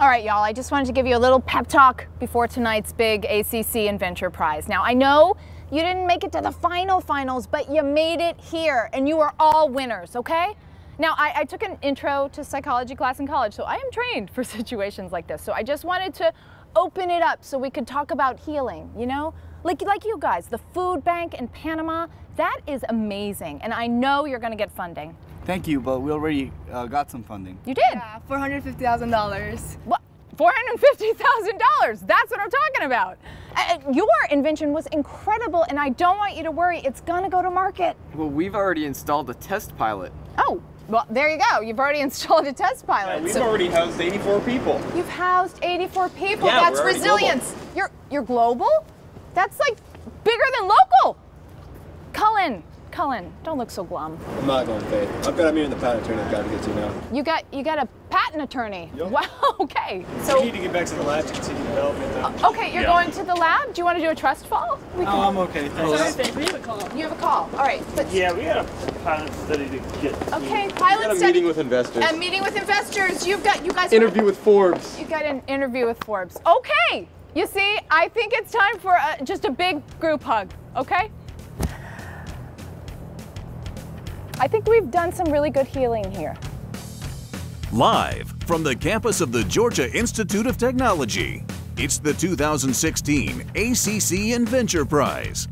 All right, y'all, I just wanted to give you a little pep talk before tonight's big ACC Inventure Prize. Now, I know you didn't make it to the final finals, but you made it here, and you are all winners, okay? Now, I, I, took an intro to psychology class in college, so I am trained for situations like this. So I just wanted to open it up so we could talk about healing, you know? Like, like you guys, the food bank in Panama, that is amazing, and I know you're gonna get funding. Thank you, but we already uh, got some funding. You did? Yeah, $450,000. What? $450,000. That's what I'm talking about. Uh, your invention was incredible, and I don't want you to worry. It's going to go to market. Well, we've already installed a test pilot. Oh, well, there you go. You've already installed a test pilot. Yeah, we've so already housed 84 people. You've housed 84 people. Yeah, That's resilience. Global. You're you're global? That's like bigger than local. Cullen, Cullen, don't look so glum. I'm not going Faith. I've got a meeting with the patent attorney I've got to get to now. You got you got a patent attorney. Yep. Wow. Okay. So we need to get back to the lab to continue development. Uh, okay, you're yeah. going to the lab. Do you want to do a trust fall? We can... Oh, I'm okay. Thanks. Sorry, we have a call. You have a call. All right. But yeah, we got a pilot study to get. Okay, pilot a study. meeting with investors. A meeting with investors. You've got you guys. Interview with Forbes. You got an interview with Forbes. Okay. You see, I think it's time for a, just a big group hug. Okay. I think we've done some really good healing here. Live from the campus of the Georgia Institute of Technology, it's the 2016 ACC Inventure Prize.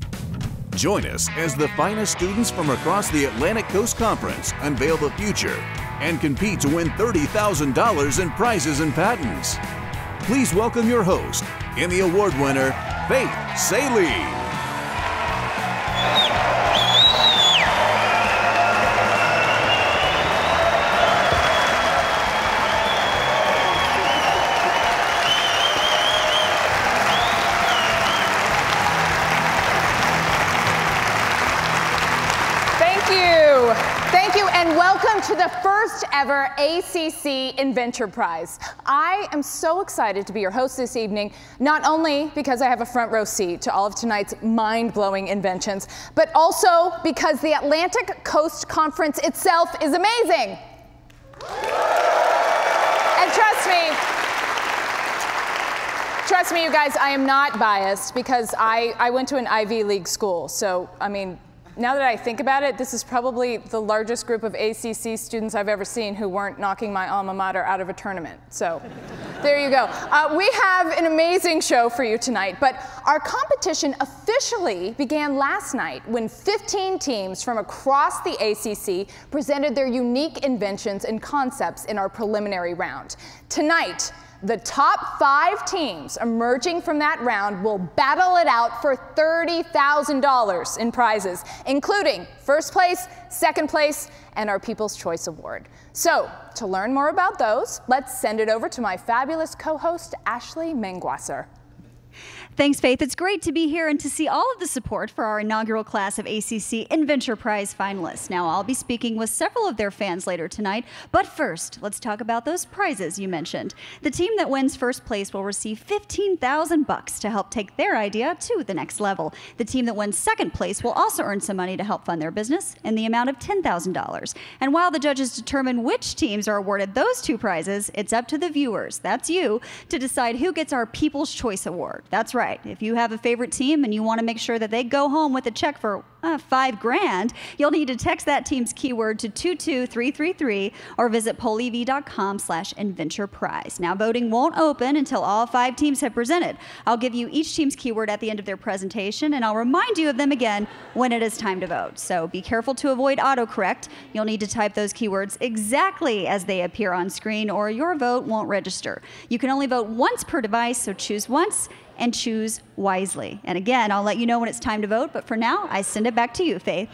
Join us as the finest students from across the Atlantic Coast Conference unveil the future and compete to win $30,000 in prizes and patents. Please welcome your host the award winner, Faith Salie. Welcome to the first ever ACC Inventure Prize. I am so excited to be your host this evening, not only because I have a front row seat to all of tonight's mind blowing inventions, but also because the Atlantic Coast Conference itself is amazing. And trust me, trust me, you guys, I am not biased because I, I went to an Ivy League school. So, I mean, now that I think about it, this is probably the largest group of ACC students I've ever seen who weren't knocking my alma mater out of a tournament. So there you go. Uh, we have an amazing show for you tonight, but our competition officially began last night when 15 teams from across the ACC presented their unique inventions and concepts in our preliminary round. Tonight, the top five teams emerging from that round will battle it out for $30,000 in prizes, including first place, second place, and our People's Choice Award. So, to learn more about those, let's send it over to my fabulous co host, Ashley Mengwasser. Thanks, Faith. It's great to be here and to see all of the support for our inaugural class of ACC Inventure Prize finalists. Now, I'll be speaking with several of their fans later tonight, but first, let's talk about those prizes you mentioned. The team that wins first place will receive 15,000 bucks to help take their idea to the next level. The team that wins second place will also earn some money to help fund their business in the amount of $10,000. And while the judges determine which teams are awarded those two prizes, it's up to the viewers, that's you, to decide who gets our People's Choice Award. That's right right. If you have a favorite team and you want to make sure that they go home with a check for uh, five grand, you'll need to text that team's keyword to 22333 or visit pollev.com slash inventure prize. Now, voting won't open until all five teams have presented. I'll give you each team's keyword at the end of their presentation, and I'll remind you of them again when it is time to vote. So be careful to avoid autocorrect. You'll need to type those keywords exactly as they appear on screen, or your vote won't register. You can only vote once per device, so choose once and choose wisely. And again, I'll let you know when it's time to vote, but for now, I send it back to you, Faith.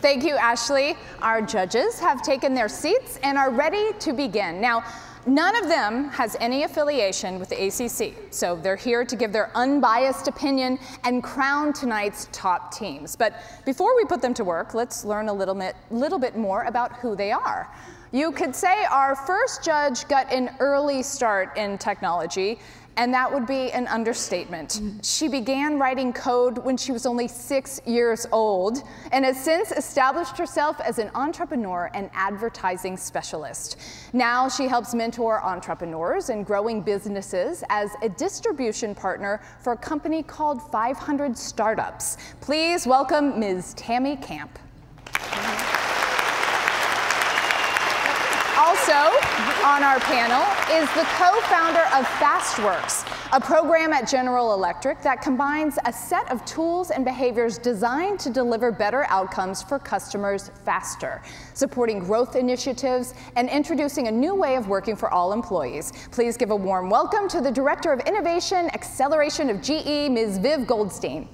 Thank you, Ashley. Our judges have taken their seats and are ready to begin. Now, None of them has any affiliation with the ACC, so they're here to give their unbiased opinion and crown tonight's top teams. But before we put them to work, let's learn a little bit, little bit more about who they are. You could say our first judge got an early start in technology, and that would be an understatement. Mm-hmm. She began writing code when she was only six years old and has since established herself as an entrepreneur and advertising specialist. Now she helps mentor entrepreneurs and growing businesses as a distribution partner for a company called 500 Startups. Please welcome Ms. Tammy Camp. Mm-hmm. Also on our panel is the co-founder of FastWorks, a program at General Electric that combines a set of tools and behaviors designed to deliver better outcomes for customers faster, supporting growth initiatives and introducing a new way of working for all employees. Please give a warm welcome to the Director of Innovation Acceleration of GE, Ms. Viv Goldstein.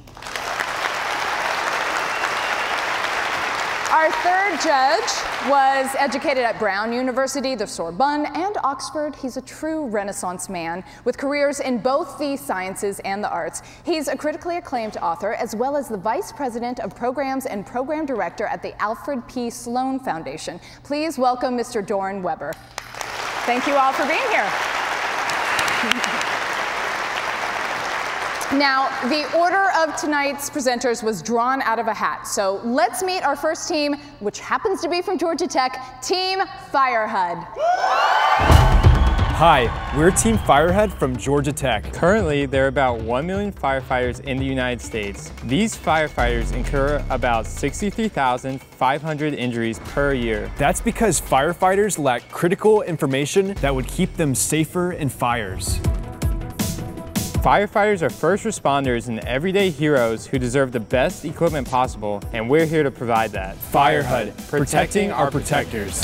Our third judge was educated at Brown University, the Sorbonne, and Oxford. He's a true Renaissance man with careers in both the sciences and the arts. He's a critically acclaimed author, as well as the Vice President of Programs and Program Director at the Alfred P. Sloan Foundation. Please welcome Mr. Doron Weber. Thank you all for being here. Now, the order of tonight's presenters was drawn out of a hat. So let's meet our first team, which happens to be from Georgia Tech, Team FireHUD. Hi, we're Team FireHUD from Georgia Tech. Currently, there are about 1 million firefighters in the United States. These firefighters incur about 63,500 injuries per year. That's because firefighters lack critical information that would keep them safer in fires. Firefighters are first responders and everyday heroes who deserve the best equipment possible, and we're here to provide that. FireHUD, protecting our protectors.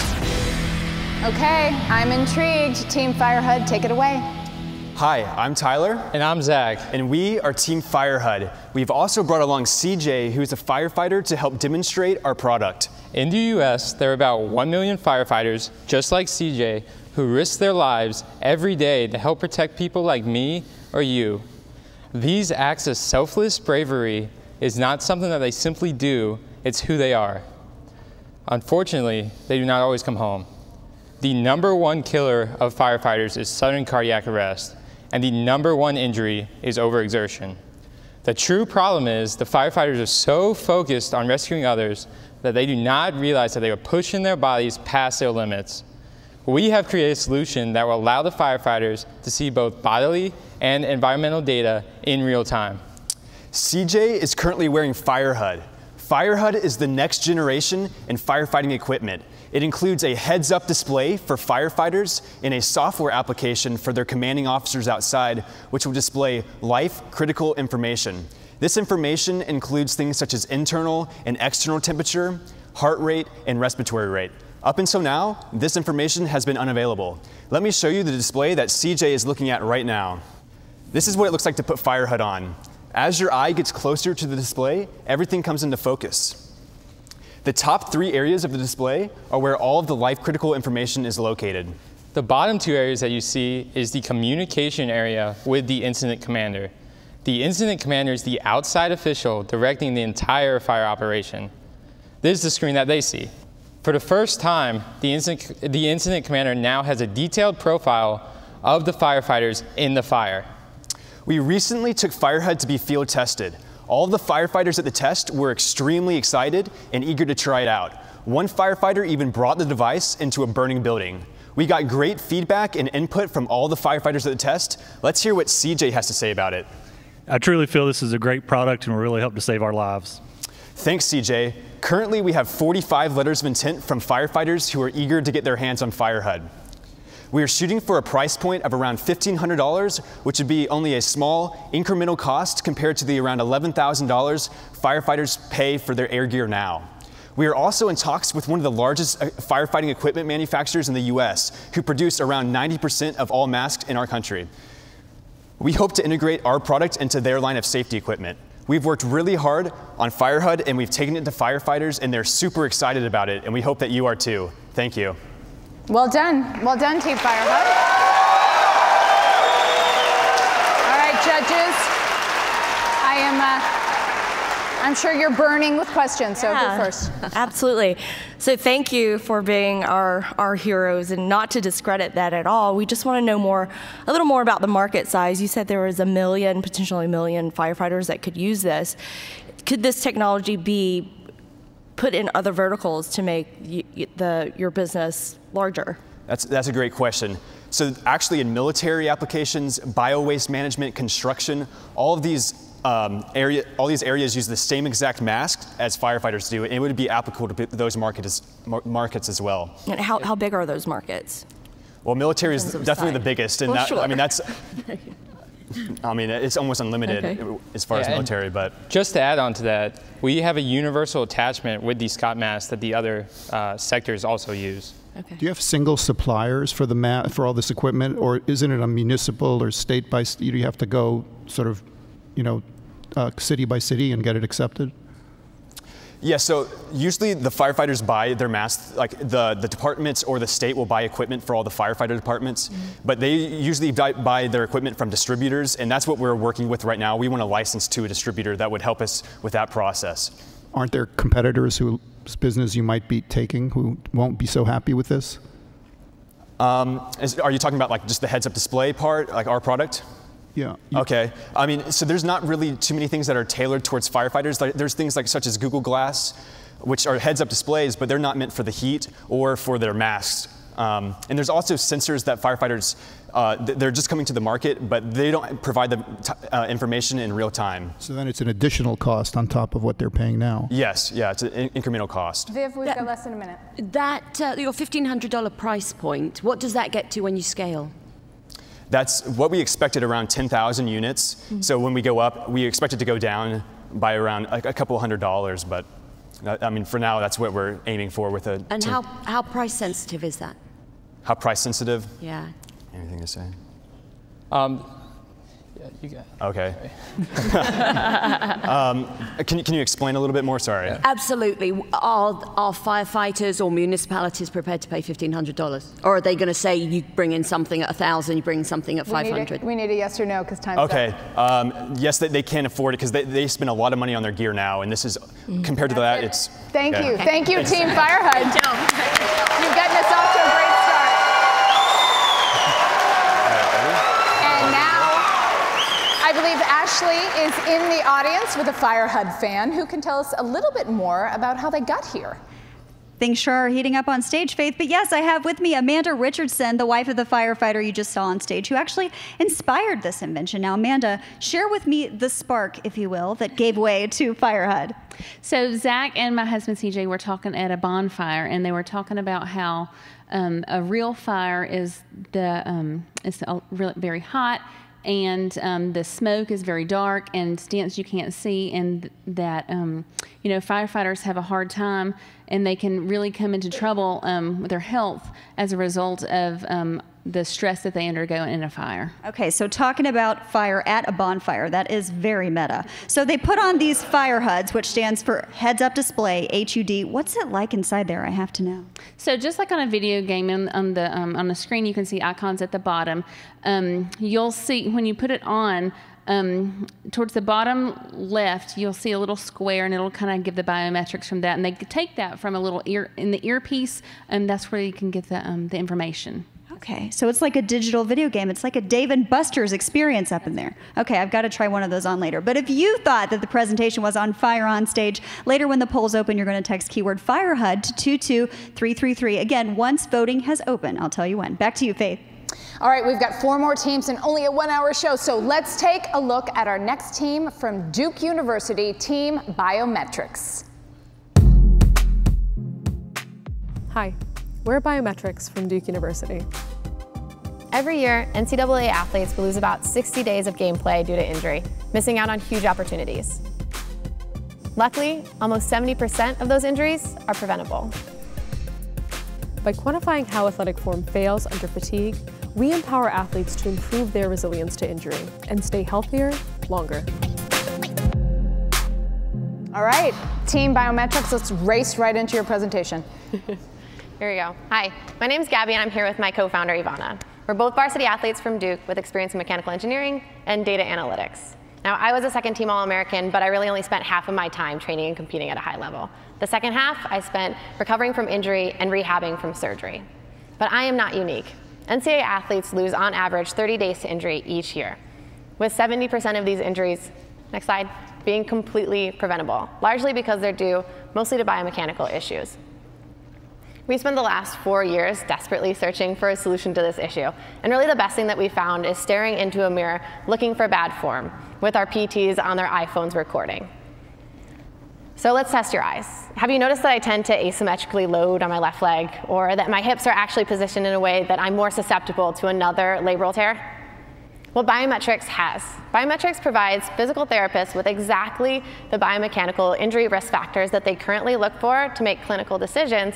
Okay, I'm intrigued. Team FireHUD, take it away. Hi, I'm Tyler. And I'm Zach. And we are Team FireHUD. We've also brought along CJ, who's a firefighter, to help demonstrate our product. In the US, there are about 1 million firefighters, just like CJ, who risk their lives every day to help protect people like me or you. These acts of selfless bravery is not something that they simply do, it's who they are. Unfortunately, they do not always come home. The number one killer of firefighters is sudden cardiac arrest, and the number one injury is overexertion. The true problem is the firefighters are so focused on rescuing others that they do not realize that they are pushing their bodies past their limits. We have created a solution that will allow the firefighters to see both bodily and environmental data in real time. CJ is currently wearing FireHUD. FireHUD is the next generation in firefighting equipment. It includes a heads-up display for firefighters and a software application for their commanding officers outside, which will display life-critical information. This information includes things such as internal and external temperature, heart rate, and respiratory rate. Up until now, this information has been unavailable. Let me show you the display that CJ is looking at right now. This is what it looks like to put FireHUD on. As your eye gets closer to the display, everything comes into focus. The top three areas of the display are where all of the life critical information is located. The bottom two areas that you see is the communication area with the incident commander. The incident commander is the outside official directing the entire fire operation. This is the screen that they see. For the first time, the incident, the incident commander now has a detailed profile of the firefighters in the fire. We recently took FireHUD to be field tested. All of the firefighters at the test were extremely excited and eager to try it out. One firefighter even brought the device into a burning building. We got great feedback and input from all the firefighters at the test. Let's hear what CJ has to say about it. I truly feel this is a great product and will really help to save our lives. Thanks, CJ. Currently, we have 45 letters of intent from firefighters who are eager to get their hands on FireHUD. We are shooting for a price point of around $1,500, which would be only a small incremental cost compared to the around $11,000 firefighters pay for their air gear now. We are also in talks with one of the largest uh, firefighting equipment manufacturers in the US, who produce around 90% of all masks in our country. We hope to integrate our product into their line of safety equipment. We've worked really hard on FireHUD and we've taken it to firefighters and they're super excited about it and we hope that you are too. Thank you. Well done. Well done, Team FireHUD. I'm sure you're burning with questions, so Yeah, who first? Absolutely. So thank you for being our, our heroes and not to discredit that at all. We just want to know more, a little more about the market size. You said there was a million, potentially a million firefighters that could use this. Could this technology be put in other verticals to make y- y- the, your business larger? That's, that's a great question. So actually in military applications, bio-waste management, construction, all of these um, area, all these areas use the same exact mask as firefighters do, and it would be applicable to those markets, mar- markets as well. And how, how big are those markets? Well, military is definitely size. the biggest, and Well, that, I mean that's, I mean it's almost unlimited Okay. as far as Yeah, and military, but Just to add on to that, we have a universal attachment with these Scott masks that the other uh, sectors also use. Okay. Do you have single suppliers for the ma- for all this equipment, or isn't it a municipal or state by? st- Do you have to go sort of, you know, uh, city by city and get it accepted? Yeah, so usually the firefighters buy their masks, like the, the departments or the state will buy equipment for all the firefighter departments, but they usually buy, buy their equipment from distributors, and that's what we're working with right now. We want to license to a distributor that would help us with that process. Aren't there competitors whose business you might be taking who won't be so happy with this? Um, is, are you talking about like just the heads-up display part, like our product? Yeah. Okay. I mean, so there's not really too many things that are tailored towards firefighters. Like, there's things like such as Google Glass, which are heads-up displays, but they're not meant for the heat or for their masks. Um, and there's also sensors that firefighters, uh, they're just coming to the market, but they don't provide the t- uh, information in real time. So then it's an additional cost on top of what they're paying now. Yes, yeah, it's an in- incremental cost. Viv, we've got less than a minute. That uh, your fifteen hundred dollar price point. What does that get to when you scale? That's what we expected around 10,000 units. Mm-hmm. So when we go up, we expect it to go down by around a, a couple hundred dollars, but uh, I mean, for now, that's what we're aiming for with a. And 10 how how price sensitive is that? How price sensitive? Yeah. Anything to say? Um, yeah, you got. Okay. um, can, you- can you explain a little bit more? Sorry. Absolutely. Are are firefighters or municipalities prepared to pay fifteen hundred dollars, or are they going to say you bring in something at a thousand, you bring something at We five need, hundred? a, we need a yes or no because time's Okay. up. Um, yes, they, they can afford it because they, they spend a lot of money on their gear now, and this is compared to that, it's. Thank okay. you. Thank you, Team Firehud. You've gotten us off to a great Ashley is in the audience with a Firehud fan who can tell us a little bit more about how they got here. Things sure are heating up on stage, Faith. But yes, I have with me Amanda Richardson, the wife of the firefighter you just saw on stage, who actually inspired this invention. Now, Amanda, share with me the spark, if you will, that gave way to FireHUD. So Zach and my husband CJ were talking at a bonfire, and they were talking about how um, a real fire is the um, it's a, really very hot, and um, the smoke is very dark and dense you can't see, and that um, you know firefighters have a hard time, and they can really come into trouble um, with their health as a result of um, the stress that they undergo in a fire. Okay, so talking about fire at a bonfire, that is very meta. So they put on these fire HUDs, which stands for Heads Up Display, HUD. What's it like inside there? I have to know. So just like on a video game, on, on the um, on the screen, you can see icons at the bottom. Um, you'll see when you put it on. Um, towards the bottom left, you'll see a little square, and it'll kind of give the biometrics from that. And they take that from a little ear in the earpiece, and that's where you can get the um, the information. Okay, so it's like a digital video game. It's like a Dave and Buster's experience up in there. Okay, I've got to try one of those on later. But if you thought that the presentation was on fire on stage, later when the polls open, you're going to text keyword FireHUD to 22333. Again, once voting has opened, I'll tell you when. Back to you, Faith. All right, we've got four more teams and only a one hour show, so let's take a look at our next team from Duke University, Team Biometrics. Hi, we're Biometrics from Duke University. Every year, NCAA athletes will lose about 60 days of gameplay due to injury, missing out on huge opportunities. Luckily, almost 70% of those injuries are preventable. By quantifying how athletic form fails under fatigue, we empower athletes to improve their resilience to injury and stay healthier longer. All right, Team Biometrics, let's race right into your presentation. Here we go. Hi, my name is Gabby and I'm here with my co-founder Ivana. We're both varsity athletes from Duke with experience in mechanical engineering and data analytics. Now, I was a second team All American, but I really only spent half of my time training and competing at a high level. The second half, I spent recovering from injury and rehabbing from surgery. But I am not unique. NCAA athletes lose on average 30 days to injury each year, with 70% of these injuries, next slide, being completely preventable, largely because they're due mostly to biomechanical issues. We spent the last four years desperately searching for a solution to this issue. And really the best thing that we found is staring into a mirror looking for bad form with our PTs on their iPhones recording. So let's test your eyes. Have you noticed that I tend to asymmetrically load on my left leg or that my hips are actually positioned in a way that I'm more susceptible to another labral tear? Well, Biometrics has. Biometrics provides physical therapists with exactly the biomechanical injury risk factors that they currently look for to make clinical decisions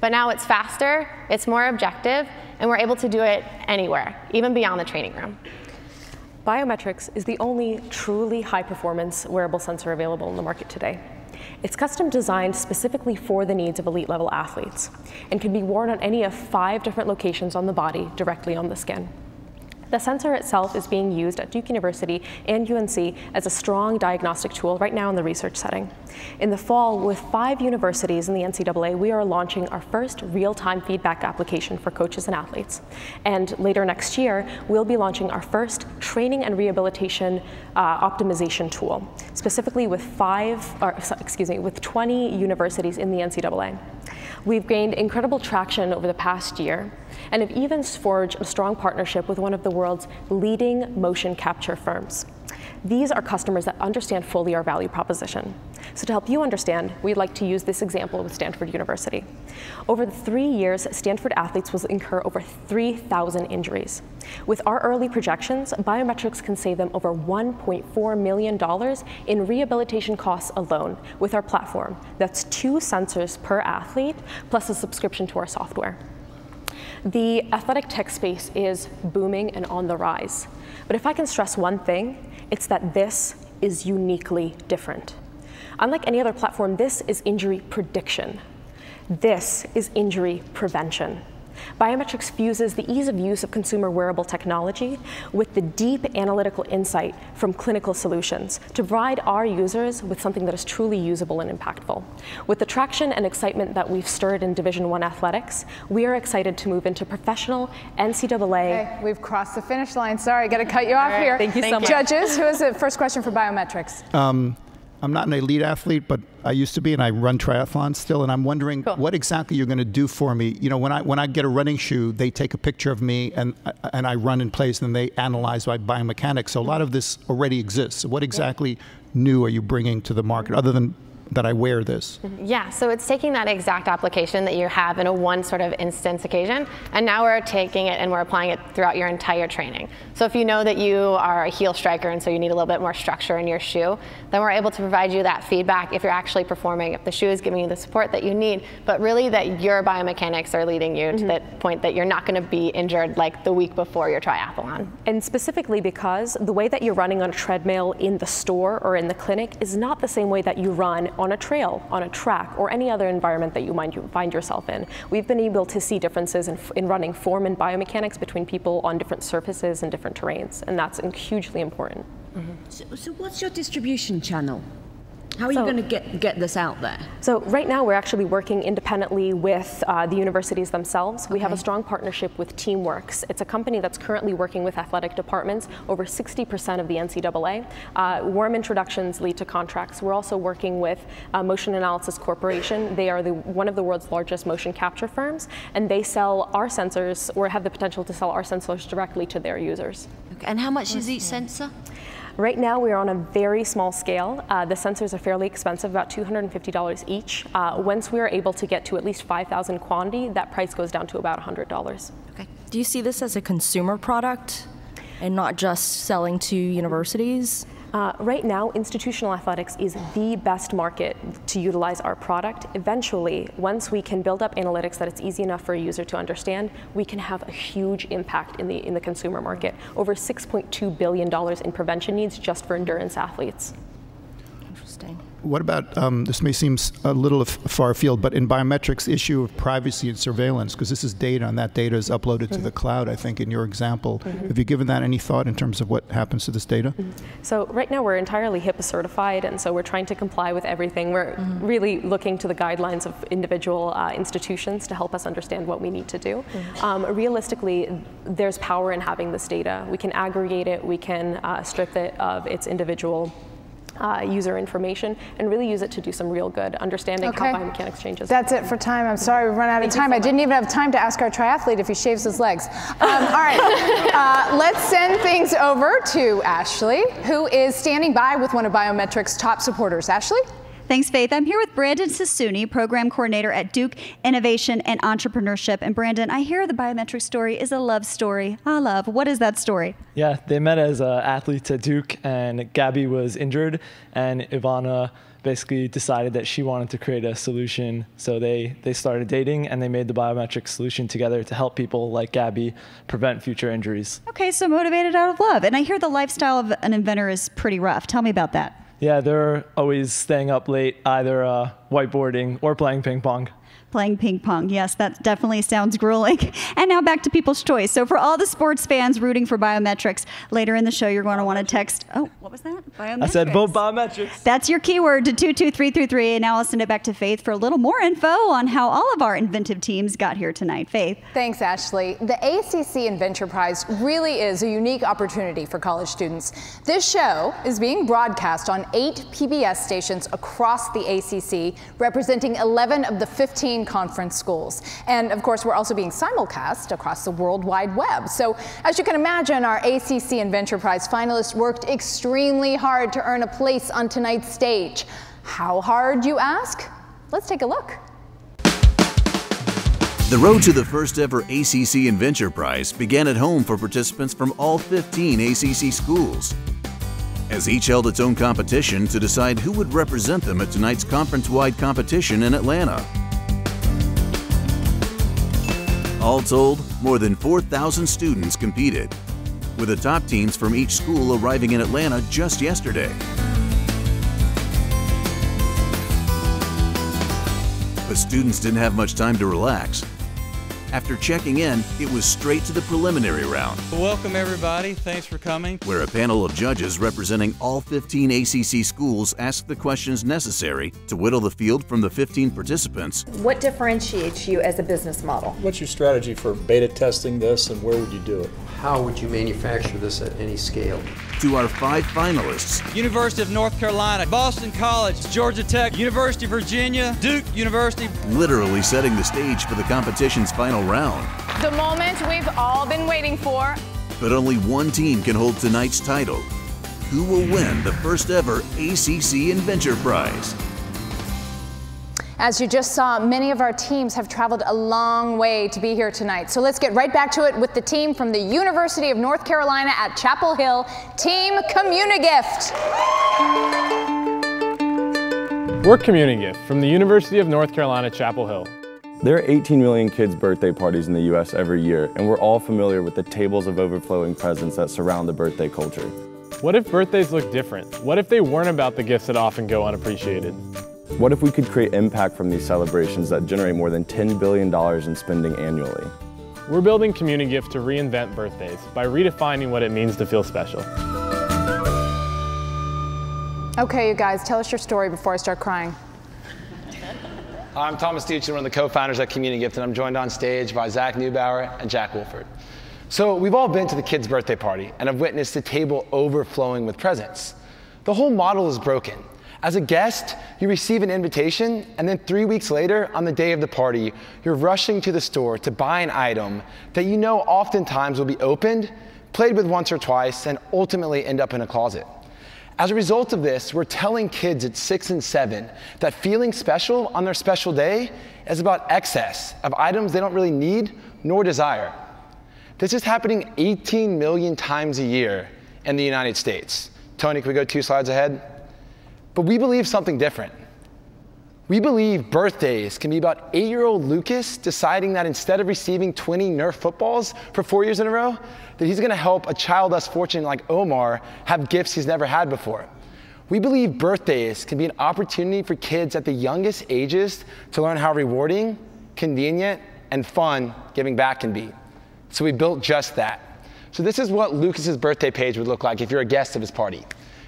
but now it's faster, it's more objective, and we're able to do it anywhere, even beyond the training room. Biometrics is the only truly high performance wearable sensor available in the market today. It's custom designed specifically for the needs of elite level athletes and can be worn on any of five different locations on the body directly on the skin. The sensor itself is being used at Duke University and UNC as a strong diagnostic tool right now in the research setting. In the fall, with five universities in the NCAA, we are launching our first real-time feedback application for coaches and athletes. And later next year, we'll be launching our first training and rehabilitation uh, optimization tool, specifically with five, or excuse me, with 20 universities in the NCAA. We've gained incredible traction over the past year and have even forged a strong partnership with one of the world's leading motion capture firms. These are customers that understand fully our value proposition. So to help you understand, we'd like to use this example with Stanford University. Over the three years, Stanford athletes will incur over 3,000 injuries. With our early projections, biometrics can save them over $1.4 million in rehabilitation costs alone with our platform. That's two sensors per athlete, plus a subscription to our software. The athletic tech space is booming and on the rise. But if I can stress one thing, it's that this is uniquely different. Unlike any other platform, this is injury prediction. This is injury prevention. Biometrics fuses the ease of use of consumer wearable technology with the deep analytical insight from clinical solutions to provide our users with something that is truly usable and impactful. With the traction and excitement that we've stirred in Division One athletics, we are excited to move into professional NCAA. Okay, we've crossed the finish line. Sorry, got to cut you off right, here. thank you so much. Judges, who has the first question for biometrics? Um, I'm not an elite athlete, but I used to be, and I run triathlons still. And I'm wondering cool. what exactly you're going to do for me. You know, when I when I get a running shoe, they take a picture of me, and and I run in place, and they analyze my biomechanics. So a lot of this already exists. So what exactly new are you bringing to the market, other than that I wear this? Yeah, so it's taking that exact application that you have in a one sort of instance occasion, and now we're taking it and we're applying it throughout your entire training. So if you know that you are a heel striker and so you need a little bit more structure in your shoe, then we're able to provide you that feedback if you're actually performing, if the shoe is giving you the support that you need, but really that your biomechanics are leading you mm-hmm. to that point that you're not going to be injured like the week before your triathlon. And specifically because the way that you're running on a treadmill in the store or in the clinic is not the same way that you run on a trail, on a track, or any other environment that you might find yourself in. We've been able to see differences in, in running form and biomechanics between people on different surfaces and different terrains, and that's hugely important. Mm-hmm. So, so what's your distribution channel? How are so, you going to get, get this out there? So right now we're actually working independently with uh, the universities themselves. Okay. We have a strong partnership with Teamworks. It's a company that's currently working with athletic departments, over 60% of the NCAA. Uh, warm introductions lead to contracts. We're also working with uh, Motion Analysis Corporation. They are the, one of the world's largest motion capture firms, and they sell our sensors, or have the potential to sell our sensors directly to their users. Okay. And how much is each sensor? Right now, we're on a very small scale. Uh, the sensors are fairly expensive, about $250 each. Uh, once we are able to get to at least 5,000 quantity, that price goes down to about $100. Okay. Do you see this as a consumer product and not just selling to universities? Uh, right now, institutional athletics is the best market to utilize our product. Eventually, once we can build up analytics that it's easy enough for a user to understand, we can have a huge impact in the, in the consumer market. Over $6.2 billion in prevention needs just for endurance athletes. Interesting. What about um, this? May seem a little far afield, but in biometrics, issue of privacy and surveillance, because this is data, and that data is uploaded to the cloud. I think in your example, have you given that any thought in terms of what happens to this data? So right now we're entirely HIPAA certified, and so we're trying to comply with everything. We're really looking to the guidelines of individual uh, institutions to help us understand what we need to do. Um, realistically, there's power in having this data. We can aggregate it, we can uh, strip it of its individual uh, user information, and really use it to do some real good, understanding Okay. how biomechanics changes. That's it for time. I'm sorry we've run out of Thank time. so I didn't even have time to ask our triathlete if he shaves his legs. Um, all right, uh, let's send things over to Ashley, who is standing by with one of Biometrics' top supporters. Ashley? Thanks, Faith. I'm here with Brandon Sassooni, Program Coordinator at Duke Innovation and Entrepreneurship. And Brandon, I hear the biometric story is a love story. I love. What is that story? Yeah, they met as uh, athletes at Duke, and Gabby was injured, and Ivana basically decided that she wanted to create a solution. So they, they started dating, and they made the biometric solution together to help people like Gabby prevent future injuries. Okay, so motivated out of love. And I hear the lifestyle of an inventor is pretty rough. Tell me about that. Yeah, they're always staying up late, either uh, whiteboarding or playing ping pong. Playing ping pong. Yes, that definitely sounds grueling. And now back to People's Choice. So, for all the sports fans rooting for biometrics, later in the show, you're going to want to text. Oh, what was that? Biometrics. I said vote biometrics. That's your keyword to 22333. And now I'll send it back to Faith for a little more info on how all of our inventive teams got here tonight. Faith. Thanks, Ashley. The ACC Inventure Prize really is a unique opportunity for college students. This show is being broadcast on eight PBS stations across the ACC, representing 11 of the 15 conference schools. And of course, we're also being simulcast across the World Wide Web. So, as you can imagine, our ACC Inventure Prize finalists worked extremely hard to earn a place on tonight's stage. How hard, you ask? Let's take a look. The road to the first ever ACC Inventure Prize began at home for participants from all 15 ACC schools, as each held its own competition to decide who would represent them at tonight's conference-wide competition in Atlanta. All told, more than 4,000 students competed, with the top teams from each school arriving in Atlanta just yesterday. But students didn't have much time to relax. After checking in, it was straight to the preliminary round, Welcome, everybody. Thanks for coming. where a panel of judges representing all 15 ACC schools asked the questions necessary to whittle the field from the 15 participants What differentiates you as a business model? What's your strategy for beta testing this and where would you do it? How would you manufacture this at any scale? To our five finalists. University of North Carolina, Boston College, Georgia Tech, University of Virginia, Duke University. literally setting the stage for the competition's final round. The moment we've all been waiting for. But only one team can hold tonight's title. Who will win the first ever ACC Inventure Prize? As you just saw, many of our teams have traveled a long way to be here tonight. So let's get right back to it with the team from the University of North Carolina at Chapel Hill, Team Communigift. We're CommuniGift from the University of North Carolina, Chapel Hill. There are 18 million kids' birthday parties in the U.S. every year, and we're all familiar with the tables of overflowing presents that surround the birthday culture. What if birthdays look different? What if they weren't about the gifts that often go unappreciated? What if we could create impact from these celebrations that generate more than $10 billion in spending annually? We're building CommuniGift to reinvent birthdays by redefining what it means to feel special. Okay, you guys, tell us your story before I start crying. I'm Thomas Duchin, one of the co-founders at CommuniGift, and I'm joined on stage by Zach Neubauer and Jack Wolford. So we've all been to the kid's birthday party and have witnessed the table overflowing with presents. The whole model is broken. As a guest, you receive an invitation, and then three weeks later, on the day of the party, you're rushing to the store to buy an item that you know oftentimes will be opened, played with once or twice, and ultimately end up in a closet. As a result of this, we're telling kids at six and seven that feeling special on their special day is about excess of items they don't really need nor desire. This is happening 18 million times a year in the United States. Tony, can we go two slides ahead? But we believe something different. We believe birthdays can be about eight year old Lucas deciding that instead of receiving 20 Nerf footballs for four years in a row, that he's gonna help a child less fortunate like Omar have gifts he's never had before. We believe birthdays can be an opportunity for kids at the youngest ages to learn how rewarding, convenient, and fun giving back can be. So we built just that. So this is what Lucas's birthday page would look like if you're a guest of his party.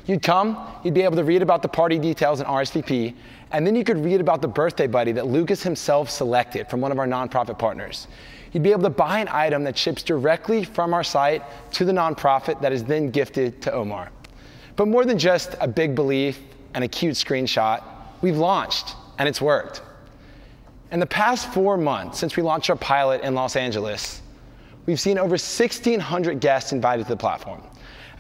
You'd come, you'd be able to read about the party details and RSVP, and then you could read about the birthday buddy that Lucas himself selected from one of our nonprofit partners. You'd be able to buy an item that ships directly from our site to the nonprofit that is then gifted to Omar. But more than just a big belief and a cute screenshot, we've launched and it's worked. In the past four months since we launched our pilot in Los Angeles, we've seen over 1,600 guests invited to the platform.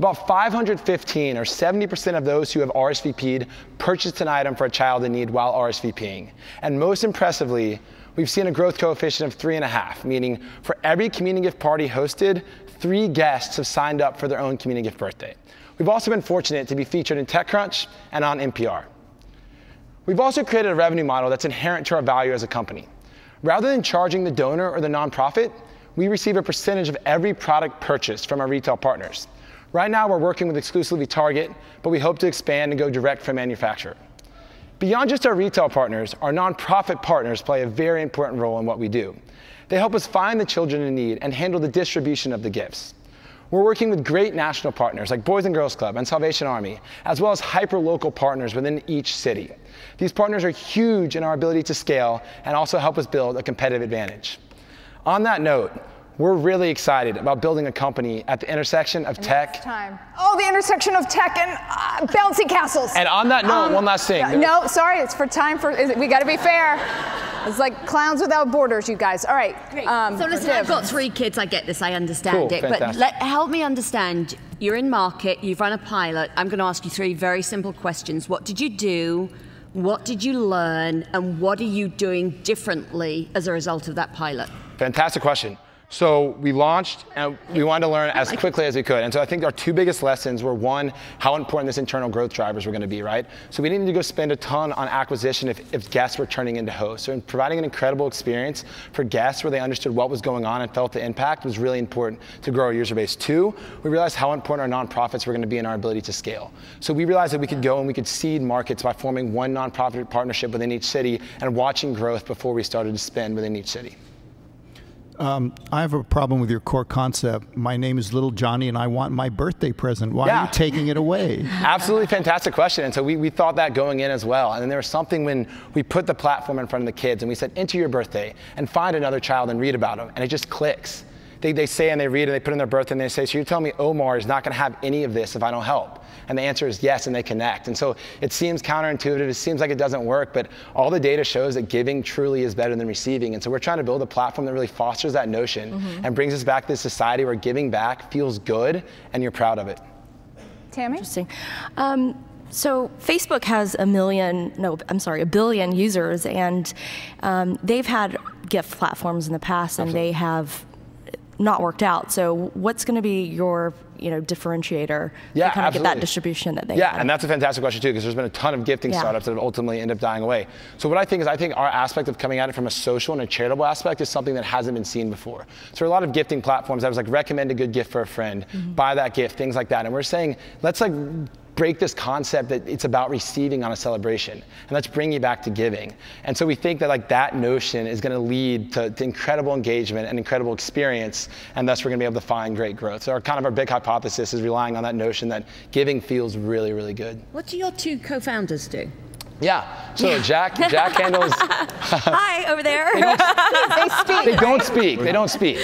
About 515 or 70% of those who have RSVP'd purchased an item for a child in need while RSVPing. And most impressively, we've seen a growth coefficient of three and a half, meaning for every CommuniGift party hosted, three guests have signed up for their own CommuniGift birthday. We've also been fortunate to be featured in TechCrunch and on NPR. We've also created a revenue model that's inherent to our value as a company. Rather than charging the donor or the nonprofit, we receive a percentage of every product purchased from our retail partners. Right now, we're working with exclusively Target, but we hope to expand and go direct from manufacturer. Beyond just our retail partners, our nonprofit partners play a very important role in what we do. They help us find the children in need and handle the distribution of the gifts. We're working with great national partners like Boys and Girls Club and Salvation Army, as well as hyper-local partners within each city. These partners are huge in our ability to scale and also help us build a competitive advantage. On that note, we're really excited about building a company at the intersection of And tech. time. Oh, the intersection of tech and uh, bouncy castles. And on that note, Um, one last thing. uh, No, sorry, it's for time for. Is it, we got to be fair. It's like clowns without borders, you guys. All right. Um, So listen, I've got three kids. I get this. I understand Cool, it. But let, help me understand. You're in market. You've run a pilot. I'm going to ask you three very simple questions. What did you do? What did you learn? And what are you doing differently as a result of that pilot? Fantastic question. So we launched and we wanted to learn as quickly as we could. And so I think our two biggest lessons were one, how important this internal growth drivers were going to be, right? So we didn't need to go spend a ton on acquisition if, if guests were turning into hosts. So in providing an incredible experience for guests where they understood what was going on and felt the impact was really important to grow our user base. Two, we realized how important our nonprofits were going to be in our ability to scale. So we realized that we could go and we could seed markets by forming one nonprofit partnership within each city and watching growth before we started to spend within each city. Um, I have a problem with your core concept. My name is Little Johnny, and I want my birthday present. Why are Yeah. you taking it away? Absolutely fantastic question. And so we, we thought that going in as well. And then there was something when we put the platform in front of the kids and we said, enter your birthday and find another child and read about them. And it just clicks. They, they say and they read and they put in their birthday and they say, so you're telling me Omar is not going to have any of this if I don't help? And the answer is yes, and they connect. And so it seems counterintuitive. It seems like it doesn't work, but all the data shows that giving truly is better than receiving. And so we're trying to build a platform that really fosters that notion Mhm. and brings us back to this society where giving back feels good and you're proud of it. Tammy? Interesting. Um, so Facebook has a million, no, I'm sorry, a billion users, and um, they've had gift platforms in the past, and they have not worked out. So what's going to be your, you know, differentiator Yeah, to kind of get that distribution that they Yeah, have? and that's a fantastic question too, because there's been a ton of gifting Yeah. startups that have ultimately ended up dying away. So what I think is, I think our aspect of coming at it from a social and a charitable aspect is something that hasn't been seen before. So there a lot of gifting platforms that was like recommend a good gift for a friend, Mm-hmm. buy that gift, things like that. And we're saying, let's like break this concept that it's about receiving on a celebration and let's bring you back to giving and so we think that like that notion is going to lead to, to incredible engagement and incredible experience and thus we're going to be able to find great growth so our kind of our big hypothesis is relying on that notion that giving feels really really good What do your two co-founders do? yeah so jack jack handles Hi, over there. They don't, They speak, They don't speak. They don't speak.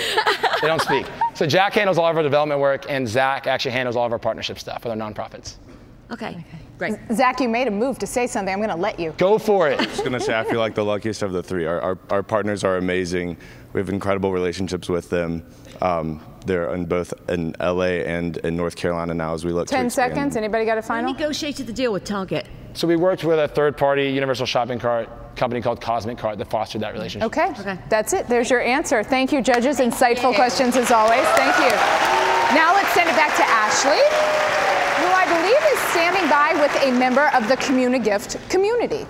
They don't speak. So Jack handles all of our development work, and Zach actually handles all of our partnership stuff with our nonprofits. Okay, great. Zach, you made a move to say something. I'm going to let you. Go for it. I was gonna say I feel like the luckiest of the three. Our, our, our partners are amazing. We have incredible relationships with them. Um, they're in both in LA and in North Carolina now as we look 10 expand. seconds. Anybody got a final? We negotiated the deal with Target. So we worked with a third-party universal shopping cart company called Cosmic Cart that fostered that relationship. Okay. okay. That's it. There's your answer. Thank you, judges. Insightful questions as always. Thank you. Now let's send it back to Ashley, who I believe is standing by with a member of the Communigift community.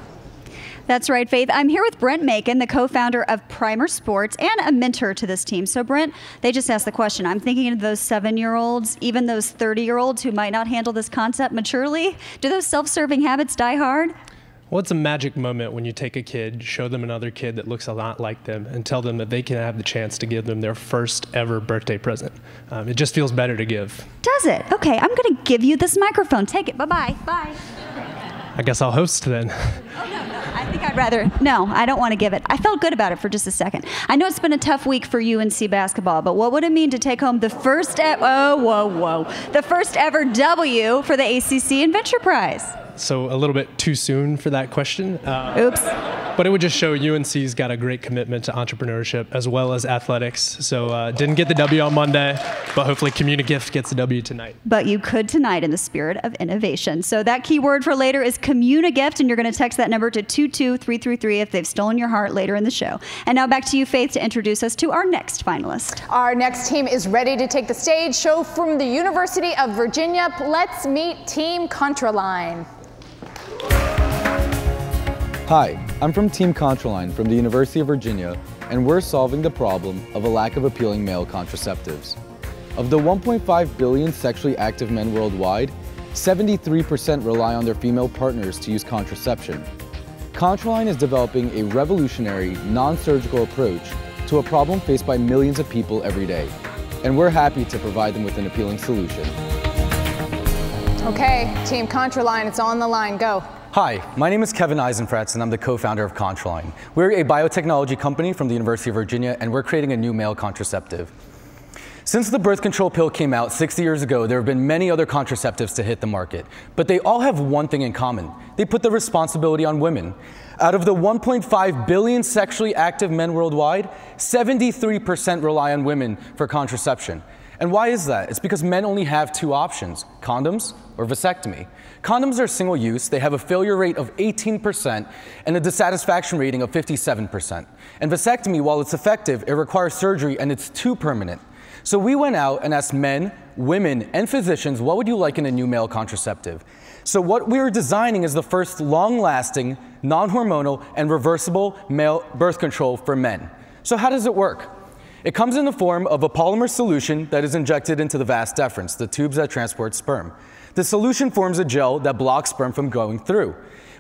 That's right, Faith. I'm here with Brent Macon, the co founder of Primer Sports and a mentor to this team. So, Brent, they just asked the question. I'm thinking of those seven year olds, even those 30 year olds who might not handle this concept maturely. Do those self serving habits die hard? Well, it's a magic moment when you take a kid, show them another kid that looks a lot like them, and tell them that they can have the chance to give them their first ever birthday present. Um, it just feels better to give. Does it? Okay, I'm going to give you this microphone. Take it. Bye bye. Bye. I guess I'll host then. I think I'd rather. No, I don't want to give it. I felt good about it for just a second. I know it's been a tough week for UNC basketball, but what would it mean to take home the first? E- oh, whoa, whoa! The first ever W for the ACC Inventure Prize. So a little bit too soon for that question. Uh, Oops. But it would just show UNC's got a great commitment to entrepreneurship as well as athletics. So uh, didn't get the W on Monday, but hopefully CommuniGift gets the W tonight. But you could tonight in the spirit of innovation. So that keyword for later is CommuniGift, and you're going to text that number to 22333 if they've stolen your heart later in the show. And now back to you, Faith, to introduce us to our next finalist. Our next team is ready to take the stage. Show from the University of Virginia. Let's meet Team Contraline. Hi, I'm from Team Contraline from the University of Virginia, and we're solving the problem of a lack of appealing male contraceptives. Of the 1.5 billion sexually active men worldwide, 73% rely on their female partners to use contraception. Contraline is developing a revolutionary, non-surgical approach to a problem faced by millions of people every day, and we're happy to provide them with an appealing solution. Okay, Team Contraline, it's on the line. Go. Hi, my name is Kevin Eisenfrats and I'm the co-founder of Contraline. We're a biotechnology company from the University of Virginia and we're creating a new male contraceptive. Since the birth control pill came out 60 years ago, there have been many other contraceptives to hit the market, but they all have one thing in common. They put the responsibility on women. Out of the 1.5 billion sexually active men worldwide, 73% rely on women for contraception. And why is that? It's because men only have two options, condoms or vasectomy. Condoms are single use, they have a failure rate of 18% and a dissatisfaction rating of 57%. And vasectomy, while it's effective, it requires surgery and it's too permanent. So we went out and asked men, women, and physicians, what would you like in a new male contraceptive? So what we are designing is the first long-lasting, non-hormonal, and reversible male birth control for men. So how does it work? It comes in the form of a polymer solution that is injected into the vas deferens, the tubes that transport sperm. The solution forms a gel that blocks sperm from going through,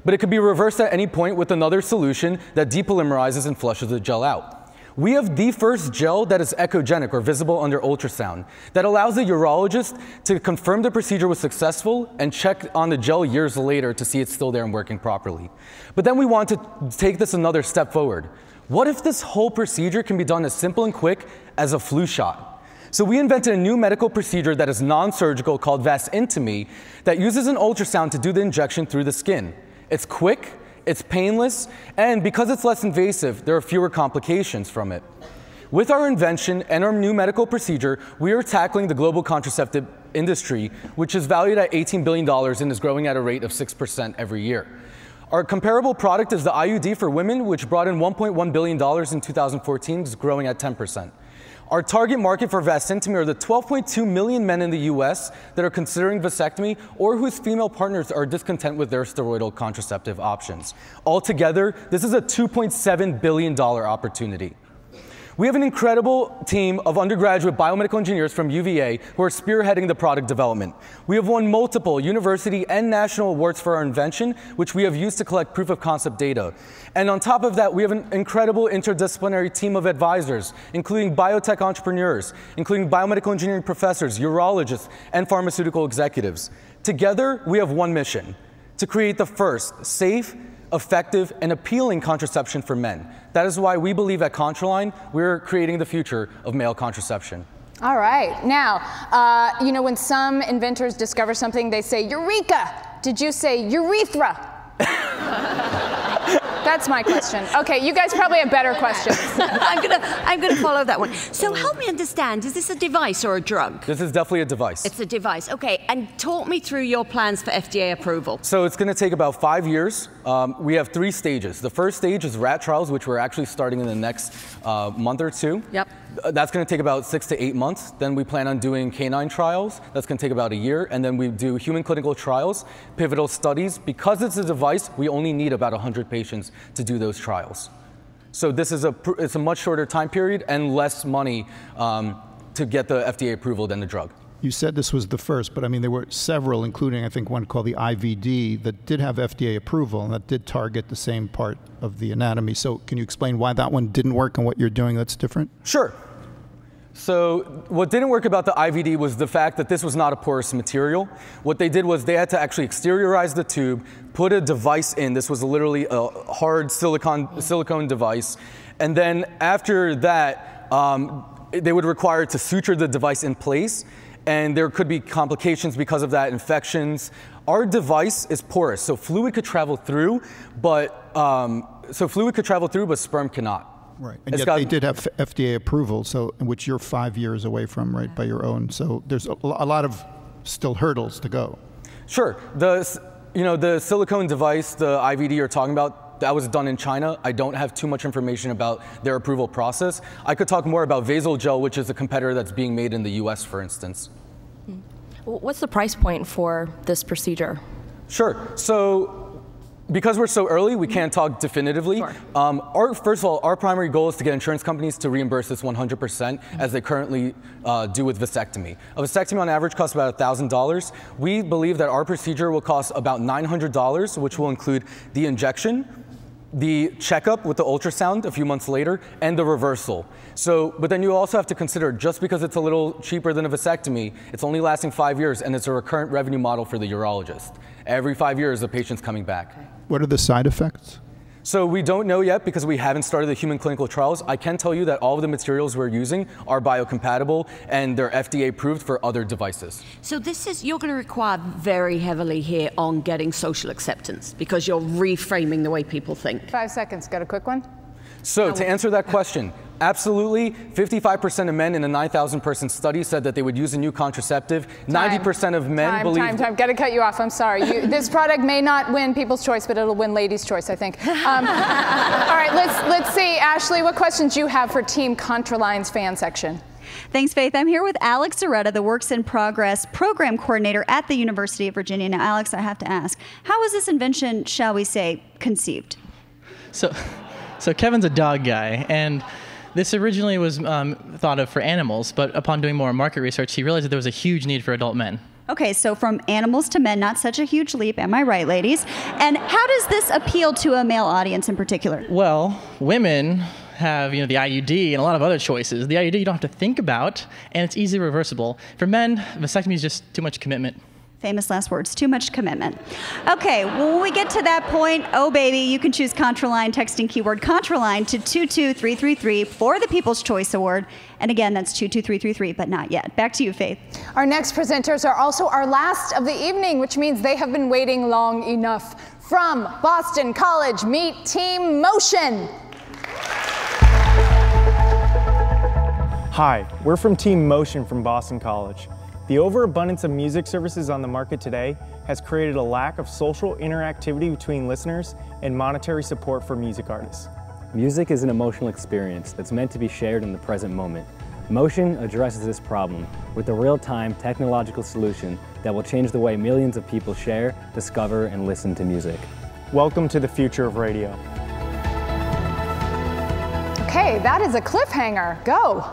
but it could be reversed at any point with another solution that depolymerizes and flushes the gel out. We have the first gel that is echogenic or visible under ultrasound that allows the urologist to confirm the procedure was successful and check on the gel years later to see it's still there and working properly. But then we want to take this another step forward. What if this whole procedure can be done as simple and quick as a flu shot? So we invented a new medical procedure that is non-surgical called vasentomy that uses an ultrasound to do the injection through the skin. It's quick, it's painless, and because it's less invasive, there are fewer complications from it. With our invention and our new medical procedure, we are tackling the global contraceptive industry, which is valued at $18 billion and is growing at a rate of 6% every year. Our comparable product is the IUD for women, which brought in $1.1 billion in 2014, is growing at 10%. Our target market for vasentomy are the 12.2 million men in the US that are considering vasectomy or whose female partners are discontent with their steroidal contraceptive options. Altogether, this is a $2.7 billion opportunity. We have an incredible team of undergraduate biomedical engineers from UVA who are spearheading the product development. We have won multiple university and national awards for our invention, which we have used to collect proof of concept data. And on top of that, we have an incredible interdisciplinary team of advisors, including biotech entrepreneurs, including biomedical engineering professors, urologists, and pharmaceutical executives. Together, we have one mission to create the first safe, effective, and appealing contraception for men. That is why we believe at Contraline we're creating the future of male contraception. All right. Now, uh, you know, when some inventors discover something, they say, Eureka! Did you say urethra? That's my question. Okay, you guys probably have better questions. I'm gonna, I'm gonna follow that one. So help me understand: is this a device or a drug? This is definitely a device. It's a device. Okay, and talk me through your plans for FDA approval. So it's going to take about five years. Um, we have three stages. The first stage is rat trials, which we're actually starting in the next uh, month or two. Yep. Uh, That's going to take about six to eight months. Then we plan on doing canine trials. That's going to take about a year. And then we do human clinical trials, pivotal studies. Because it's a device, we only need about 100 patients to do those trials. So this is a, it's a much shorter time period and less money um, to get the FDA approval than the drug. You said this was the first, but I mean, there were several, including I think one called the IVD, that did have FDA approval and that did target the same part of the anatomy. So, can you explain why that one didn't work and what you're doing that's different? Sure. So what didn't work about the IVD was the fact that this was not a porous material. What they did was they had to actually exteriorize the tube, put a device in. This was literally a hard silicon, silicone device. And then after that, um, they would require to suture the device in place. And there could be complications because of that, infections. Our device is porous, so fluid could travel through, but um, so fluid could travel through, but sperm cannot. Right. And It's yet got- they did have FDA approval, so which you're five years away from, right, by your own. So there's a, a lot of still hurdles to go. Sure. The s- you know the silicone device, the IVD you're talking about, that was done in China. I don't have too much information about their approval process. I could talk more about Vasalgel, which is a competitor that's being made in the U.S., for instance. Hmm. What's the price point for this procedure? Sure. So. Because we're so early, we can't talk definitively. Um, our, first of all, our primary goal is to get insurance companies to reimburse us 100% as they currently uh, do with vasectomy. A vasectomy on average costs about $1,000. We believe that our procedure will cost about $900, which will include the injection, the checkup with the ultrasound a few months later, and the reversal. So, but then you also have to consider just because it's a little cheaper than a vasectomy, it's only lasting five years and it's a recurrent revenue model for the urologist. Every five years, the patient's coming back. What are the side effects? So we don't know yet because we haven't started the human clinical trials. I can tell you that all of the materials we're using are biocompatible and they're FDA approved for other devices. So this is you're going to require very heavily here on getting social acceptance because you're reframing the way people think. Five seconds. Got a quick one? So to answer that question, absolutely, 55% of men in a 9,000 person study said that they would use a new contraceptive. 90% of men time, believe time, time. Got to cut you off. I'm sorry. You, this product may not win people's choice, but it'll win ladies' choice, I think. Um, all right, let's let's see, Ashley. What questions do you have for Team Contraline's fan section? Thanks, Faith. I'm here with Alex Zaretta, the Works in Progress program coordinator at the University of Virginia. Now, Alex, I have to ask, how was this invention, shall we say, conceived? So, so Kevin's a dog guy, and this originally was um, thought of for animals, but upon doing more market research, he realized that there was a huge need for adult men. Okay, so from animals to men, not such a huge leap, am I right, ladies? And how does this appeal to a male audience in particular? Well, women have you know the IUD and a lot of other choices. The IUD you don't have to think about, and it's easily reversible. For men, vasectomy is just too much commitment. Famous last words, too much commitment. Okay, well, when we get to that point, oh baby, you can choose Contraline, texting keyword Contraline to 22333 for the People's Choice Award. And again, that's 22333, but not yet. Back to you, Faith. Our next presenters are also our last of the evening, which means they have been waiting long enough. From Boston College, meet Team Mocean. Hi, we're from Team Mocean from Boston College. The overabundance of music services on the market today has created a lack of social interactivity between listeners and monetary support for music artists. Music is an emotional experience that's meant to be shared in the present moment. Mocean addresses this problem with a real-time technological solution that will change the way millions of people share, discover, and listen to music. Welcome to the future of radio. Okay, that is a cliffhanger. Go.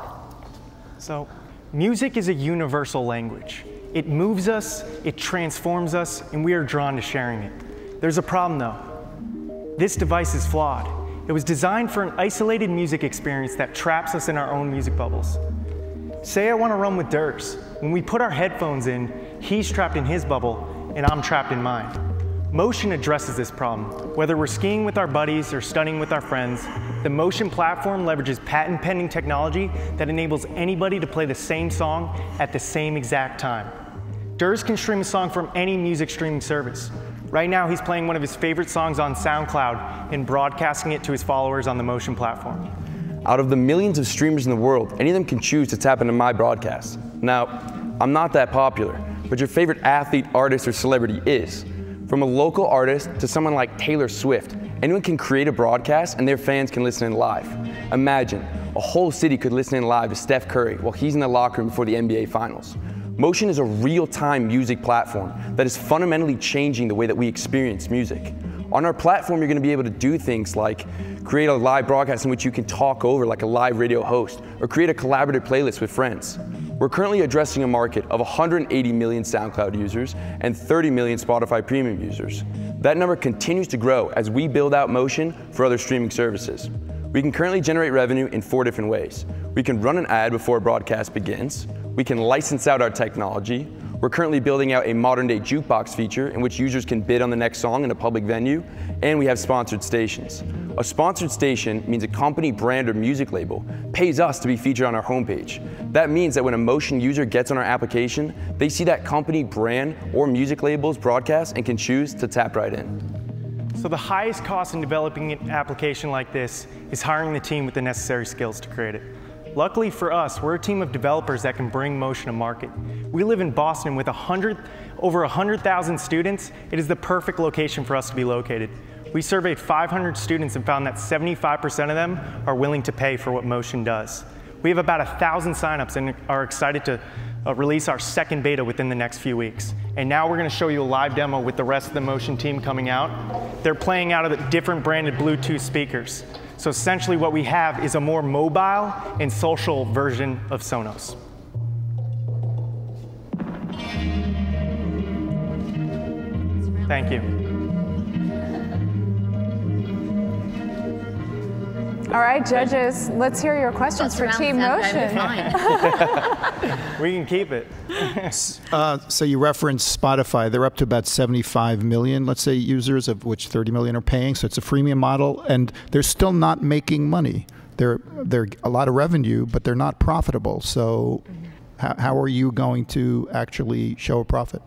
So, music is a universal language. It moves us, it transforms us, and we are drawn to sharing it. There's a problem though. This device is flawed. It was designed for an isolated music experience that traps us in our own music bubbles. Say I want to run with Durs. When we put our headphones in, he's trapped in his bubble, and I'm trapped in mine. Mocean addresses this problem. Whether we're skiing with our buddies or studying with our friends, the Mocean platform leverages patent pending technology that enables anybody to play the same song at the same exact time. Durs can stream a song from any music streaming service. Right now, he's playing one of his favorite songs on SoundCloud and broadcasting it to his followers on the Mocean platform. Out of the millions of streamers in the world, any of them can choose to tap into my broadcast. Now, I'm not that popular, but your favorite athlete, artist, or celebrity is. From a local artist to someone like Taylor Swift, Anyone can create a broadcast and their fans can listen in live. Imagine, a whole city could listen in live to Steph Curry while he's in the locker room before the NBA Finals. Mocean is a real-time music platform that is fundamentally changing the way that we experience music. On our platform, you're going to be able to do things like create a live broadcast in which you can talk over like a live radio host, or create a collaborative playlist with friends. We're currently addressing a market of 180 million SoundCloud users and 30 million Spotify Premium users. That number continues to grow as we build out Mocean for other streaming services. We can currently generate revenue in four different ways. We can run an ad before a broadcast begins. We can license out our technology. We're currently building out a modern day jukebox feature in which users can bid on the next song in a public venue. And we have sponsored stations. A sponsored station means a company brand or music label pays us to be featured on our homepage. That means that when a Mocean user gets on our application, they see that company brand or music label's broadcast and can choose to tap right in. So the highest cost in developing an application like this is hiring the team with the necessary skills to create it. Luckily for us, we're a team of developers that can bring Mocean to market. We live in Boston with 100, over 100,000 students. It is the perfect location for us to be located. We surveyed 500 students and found that 75% of them are willing to pay for what Mocean does. We have about 1,000 signups and are excited to uh, release our second beta within the next few weeks. And now we're going to show you a live demo with the rest of the Mocean team coming out. They're playing out of the different branded Bluetooth speakers. So essentially what we have is a more mobile and social version of Sonos. Thank you. All right, judges, let's hear your questions for Team Mocean. we can keep it. uh, so you referenced Spotify. They're up to about 75 million, let's say, users, of which 30 million are paying. So it's a freemium model, and they're still not making money. They're they're a lot of revenue, but they're not profitable. So, how, how are you going to actually show a profit?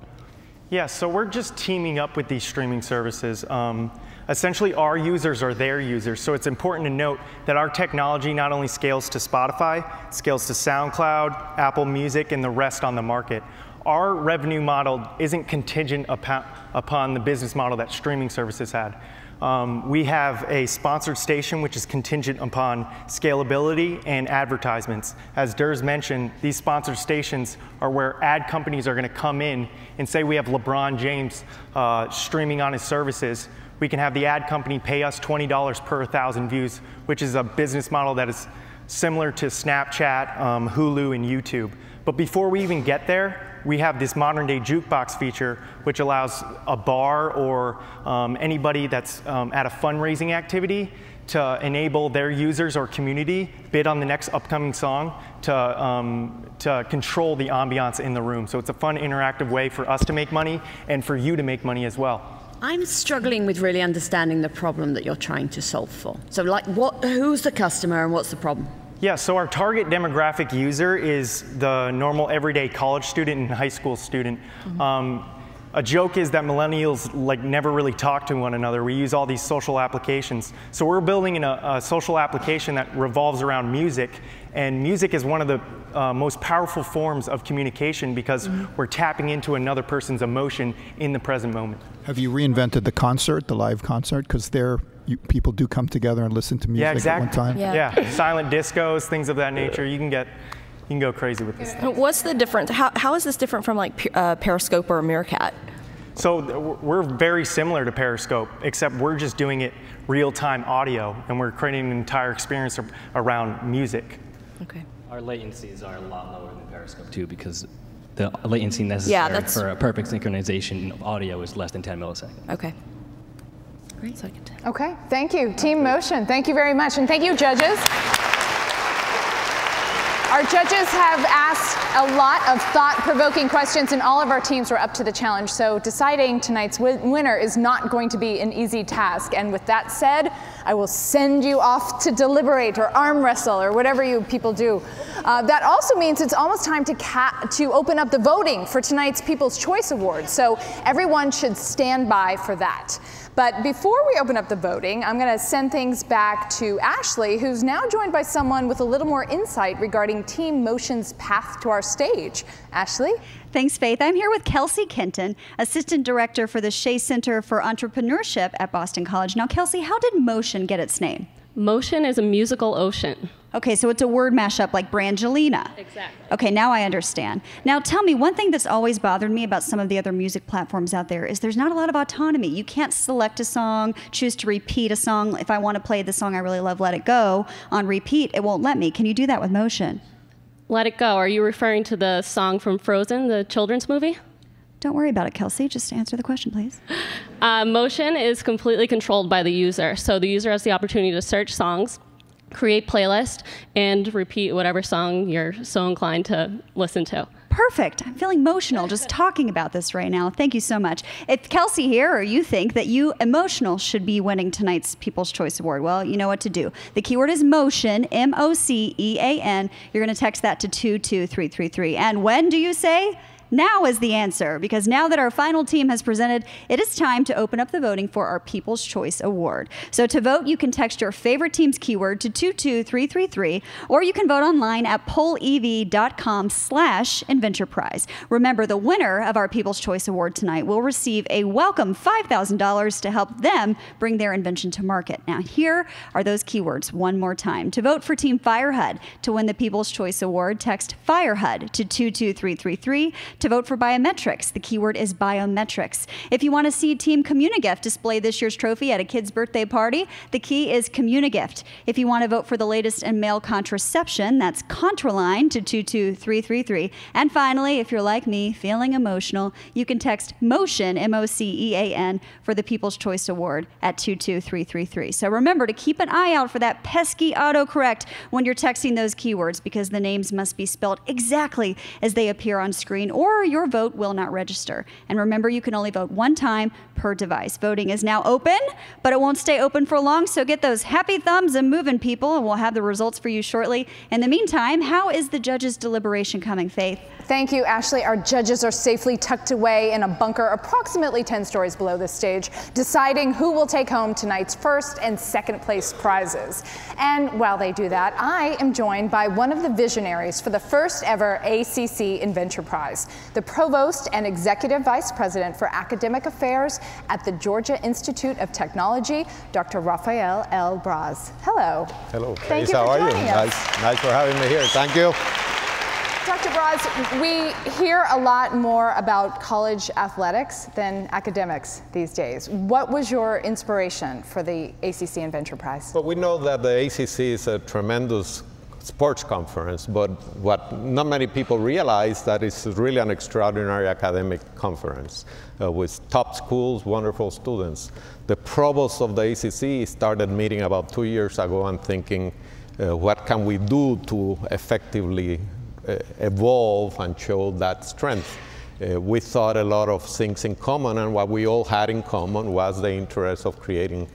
Yeah, so we're just teaming up with these streaming services. Um, essentially, our users are their users. So it's important to note that our technology not only scales to Spotify, scales to SoundCloud, Apple Music, and the rest on the market. Our revenue model isn't contingent upon, the business model that streaming services had. Um, we have a sponsored station which is contingent upon scalability and advertisements. As Durs mentioned, these sponsored stations are where ad companies are going to come in and say we have LeBron James uh, streaming on his services. We can have the ad company pay us $20 per 1,000 views, which is a business model that is similar to Snapchat, um, Hulu, and YouTube. But before we even get there, we have this modern day jukebox feature, which allows a bar or um, anybody that's um, at a fundraising activity to enable their users or community bid on the next upcoming song to, um, to control the ambiance in the room. So it's a fun interactive way for us to make money and for you to make money as well. I'm struggling with really understanding the problem that you're trying to solve for. So like what who's the customer and what's the problem? Yeah, so our target demographic user is the normal everyday college student and high school student. Mm-hmm. Um, a joke is that millennials like never really talk to one another. We use all these social applications. So we're building a, a social application that revolves around music, and music is one of the uh, most powerful forms of communication because mm-hmm. we're tapping into another person's emotion in the present moment. Have you reinvented the concert, the live concert? Because there, people do come together and listen to music yeah, exactly. at one time. Yeah. yeah, silent discos, things of that nature. You can get you can go crazy with this. What's the difference? How, how is this different from like uh, Periscope or Meerkat? So we're very similar to Periscope, except we're just doing it real-time audio, and we're creating an entire experience around music. Okay. Our latencies are a lot lower than Periscope too, because the latency necessary yeah, for a perfect synchronization of audio is less than 10 milliseconds. Okay. Great. Second. Okay. Thank you, Team Mocean. Thank you very much, and thank you, judges. Our judges have asked a lot of thought-provoking questions, and all of our teams were up to the challenge. So deciding tonight's winner is not going to be an easy task. And with that said, I will send you off to deliberate or arm wrestle or whatever you people do. Uh, that also means it's almost time to, to open up the voting for tonight's People's Choice Award. So everyone should stand by for that. But before we open up the voting, I'm going to send things back to Ashley, who's now joined by someone with a little more insight regarding Team Mocean's path to our stage. Ashley? Thanks, Faith. I'm here with Kelsey Kenton, Assistant Director for the Shea Center for Entrepreneurship at Boston College. Now, Kelsey, how did Mocean get its name? Mocean is a musical ocean. Okay, so it's a word mashup like Brangelina. Exactly. Okay, now I understand. Now tell me, one thing that's always bothered me about some of the other music platforms out there is there's not a lot of autonomy. You can't select a song, choose to repeat a song. If I want to play the song I really love, Let It Go, on repeat, it won't let me. Can you do that with Mocean? Let It Go. Are you referring to the song from Frozen, the children's movie? Don't worry about it, Kelsey. Just answer the question, please. Uh, Mocean is completely controlled by the user. So the user has the opportunity to search songs, create playlist, and repeat whatever song you're so inclined to listen to. Perfect. I'm feeling emotional just talking about this right now. Thank you so much. If Kelsey here or you think that you emotional should be winning tonight's People's Choice Award, well, you know what to do. The keyword is Mocean, M O C E A N. You're going to text that to 22333. And when do you say? Now is the answer, because now that our final team has presented, it is time to open up the voting for our People's Choice Award. So to vote, you can text your favorite team's keyword to 22333, or you can vote online at pollev.com slash InventurePrize. Remember, the winner of our People's Choice Award tonight will receive a welcome $5,000 to help them bring their invention to market. Now, here are those keywords one more time. To vote for Team FireHUD to win the People's Choice Award, text FireHUD to 22333 to vote for biometrics. The keyword is biometrics. If you want to see Team CommuniGift display this year's trophy at a kid's birthday party, the key is CommuniGift. If you want to vote for the latest in male contraception, that's Contraline to 22333. And finally, if you're like me, feeling emotional, you can text MOCEAN, M O C E A N, for the People's Choice Award at 22333. So remember to keep an eye out for that pesky autocorrect when you're texting those keywords because the names must be spelled exactly as they appear on screen or or your vote will not register. And remember, you can only vote one time per device. Voting is now open, but it won't stay open for long, so get those happy thumbs and moving, people, and we'll have the results for you shortly. In the meantime, how is the judges' deliberation coming, Faith? Thank you, Ashley. Our judges are safely tucked away in a bunker approximately 10 stories below this stage, deciding who will take home tonight's first and second place prizes. And while they do that, I am joined by one of the visionaries for the first ever ACC Inventure Prize, the Provost and Executive Vice President for Academic Affairs at the Georgia Institute of Technology, Dr. Rafael L. Bras. Hello. Hello. Thank you how are you? Us. Nice, nice for having me here. Thank you. Dr. Bras, we hear a lot more about college athletics than academics these days. What was your inspiration for the ACC Inventure Prize? Well, we know that the ACC is a tremendous sports conference, but what not many people realize that it's really an extraordinary academic conference uh, with top schools, wonderful students. The provost of the ACC started meeting about two years ago and thinking, uh, what can we do to effectively uh, evolve and show that strength. Uh, we thought a lot of things in common, and what we all had in common was the interest of creating,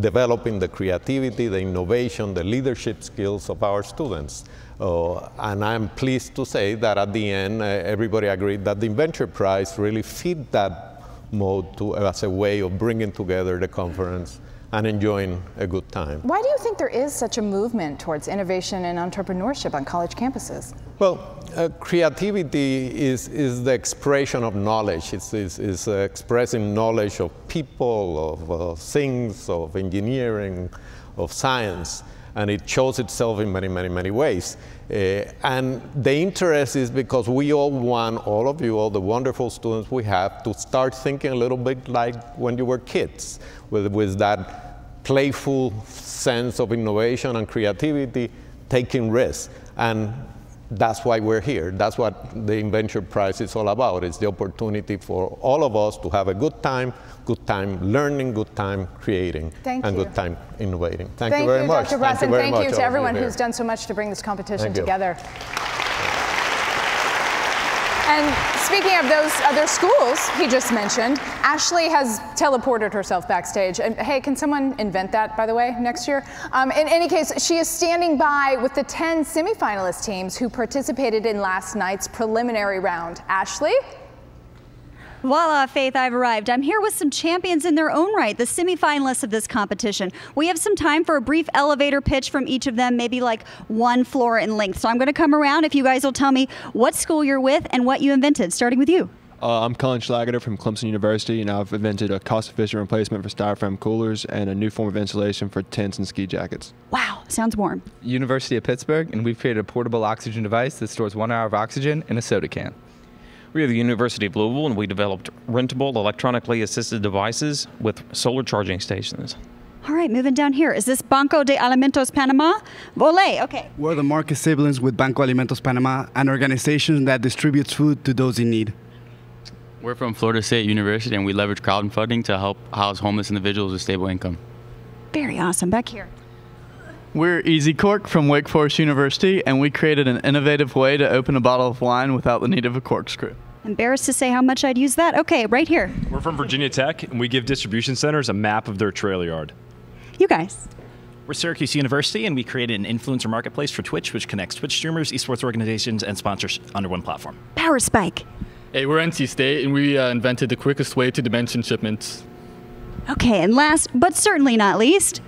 developing the creativity, the innovation, the leadership skills of our students. Uh, and I'm pleased to say that at the end, uh, everybody agreed that the Inventure Prize really fit that mode to, as a way of bringing together the conference and enjoying a good time. Why do you think there is such a movement towards innovation and entrepreneurship on college campuses? Well, uh, creativity is, is the expression of knowledge. It's, it's, it's uh, expressing knowledge of people, of uh, things, of engineering, of science, and it shows itself in many, many, many ways. Uh, and the interest is because we all want, all of you, all the wonderful students we have, to start thinking a little bit like when you were kids with, with that playful sense of innovation and creativity, taking risks. And that's why we're here. That's what the Inventure Prize is all about. It's the opportunity for all of us to have a good time, good time learning, good time creating, thank and you. good time innovating. Thank, thank you very you, much. Dr. Thank you, and thank you to everyone who's done so much to bring this competition together. And speaking of those other schools he just mentioned, Ashley has teleported herself backstage. And hey, can someone invent that, by the way, next year? Um, in any case, she is standing by with the 10 semifinalist teams who participated in last night's preliminary round. Ashley? Voila, Faith, I've arrived. I'm here with some champions in their own right, the semifinalists of this competition. We have some time for a brief elevator pitch from each of them, maybe like one floor in length. So I'm going to come around if you guys will tell me what school you're with and what you invented, starting with you. Uh, I'm Colin Schlageter from Clemson University, and I've invented a cost-efficient replacement for styrofoam coolers and a new form of insulation for tents and ski jackets. Wow, sounds warm. University of Pittsburgh, and we've created a portable oxygen device that stores one hour of oxygen in a soda can. We are the University of Louisville, and we developed rentable electronically assisted devices with solar charging stations. All right, moving down here. Is this Banco de Alimentos Panama? Vole, okay. We're the market siblings with Banco Alimentos Panama, an organization that distributes food to those in need. We're from Florida State University, and we leverage crowdfunding to help house homeless individuals with stable income. Very awesome. Back here. We're Easy Cork from Wake Forest University, and we created an innovative way to open a bottle of wine without the need of a corkscrew. Embarrassed to say how much I'd use that. Okay, right here. We're from Virginia Tech, and we give distribution centers a map of their trailer yard. You guys. We're Syracuse University, and we created an influencer marketplace for Twitch, which connects Twitch streamers, esports organizations, and sponsors under one platform. Power Spike. Hey, we're NC State, and we uh, invented the quickest way to dimension shipments. Okay, and last but certainly not least,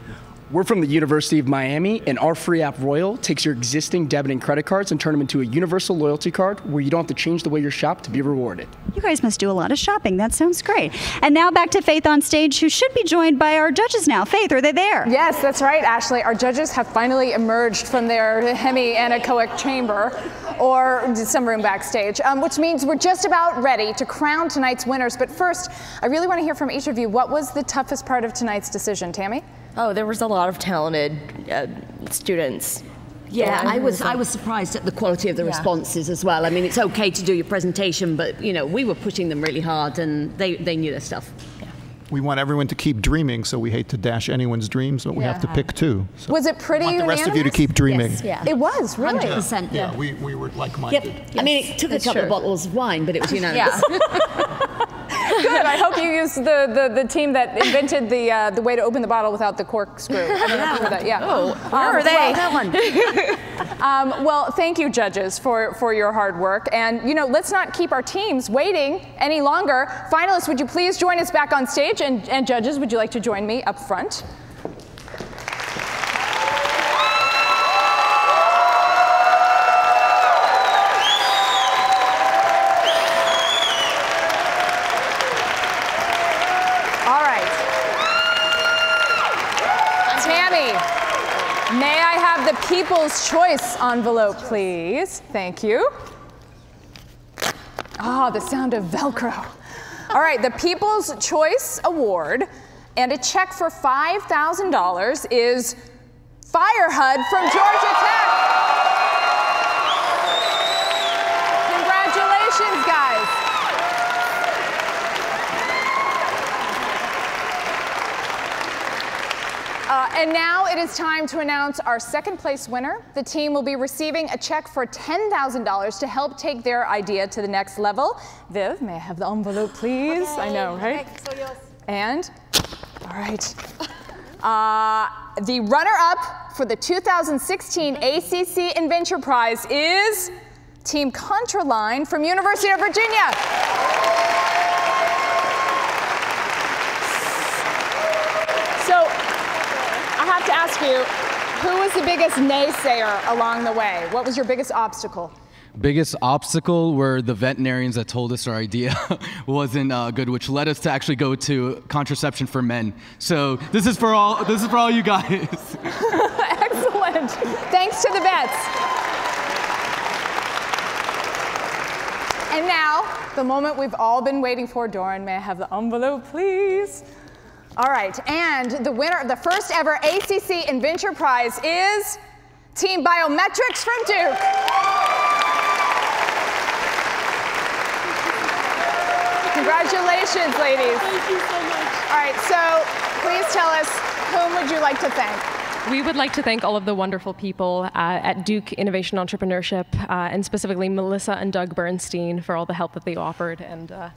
We're from the University of Miami, and our free app Royal takes your existing debit and credit cards and turn them into a universal loyalty card where you don't have to change the way you shop to be rewarded. you guys must do a lot of shopping. That sounds great. And now back to Faith on stage, who should be joined by our judges now. Faith, are they there? Yes, that's right, Ashley. Our judges have finally emerged from their hemi-anechoic chamber or some room backstage, um, which means we're just about ready to crown tonight's winners. But first, I really want to hear from each of you. What was the toughest part of tonight's decision, Tammy? Oh, there was a lot of talented uh, students. Yeah, I was I was surprised at the quality of the Yeah. responses as well. I mean, it's okay to do your presentation, but you know, we were pushing them really hard, and they, they knew their stuff. We want everyone to keep dreaming, so we hate to dash anyone's dreams, but we have to pick two. So Was it pretty want the rest of you to keep dreaming. Yes, yeah. It was, really. 100%. Yeah, we, we were like-minded. Yep. I mean, it took That's a couple true. of bottles of wine, but it was unanimous. Good. I hope you used the, the, the team that invented the uh, the way to open the bottle without the corkscrew. I if that. Yeah. Oh, where are they? Well, um, well, thank you, judges, for, for your hard work. And, you know, let's not keep our teams waiting any longer. Finalists, would you please join us back on stage? And, and judges, would you like to join me up front? People's Choice envelope, please? Thank you. Ah, the sound of Velcro. All right, the People's Choice Award and a check for $5,000 is Fire HUD from Georgia Tech. And now it is time to announce our second place winner. The team will be receiving a check for $10,000 to help take their idea to the next level. Viv, may I have the envelope, please? I know, right? And, all right. Uh, the runner-up for the 2016 ACC Inventure Prize is Team Contraline from University of Virginia. So, I have to ask you, who was the biggest naysayer along the way? What was your biggest obstacle? Biggest obstacle were the veterinarians that told us our idea wasn't uh, good, which led us to actually go to contraception for men. So this is for all. This is for all you guys. Excellent. Thanks to the vets. And now, the moment we've all been waiting for. Doron, may I have the envelope, please? All right, and the winner of the first ever ACC Inventure Prize is Team Biometrics from Duke. Congratulations, ladies. Thank you so much. All right, so please tell us whom would you like to thank? We would like to thank all of the wonderful people uh, at Duke Innovation Entrepreneurship, uh, and specifically Melissa and Doug Bernstein for all the help that they offered. And uh,